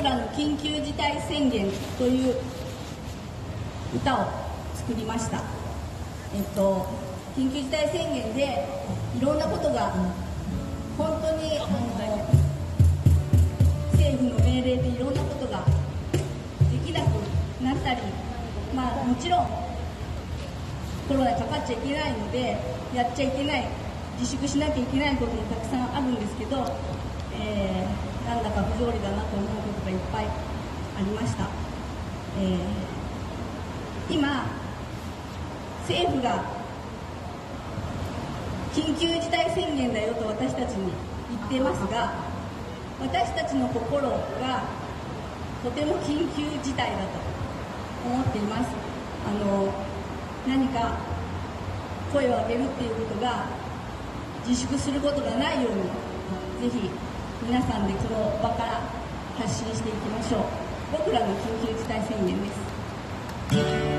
僕らの緊急事態宣言という歌を作りました。えっと、緊急事態宣言でいろんなことが本当にあの政府の命令でいろんなことができなくなったり、まあ、もちろんコロナかかっちゃいけないのでやっちゃいけない自粛しなきゃいけないこともたくさんあるんですけど、えー、なんだか不条理だなと思うことがいっぱいありました、えー、今政府が緊急事態宣言だよと私たちに言ってますが私たちの心がとても緊急事態だと思っています。あの何か声を上げるっていうことが自粛することがないようにぜひ皆さんでこの場から発信していきましょう。僕らの緊急事態宣言です。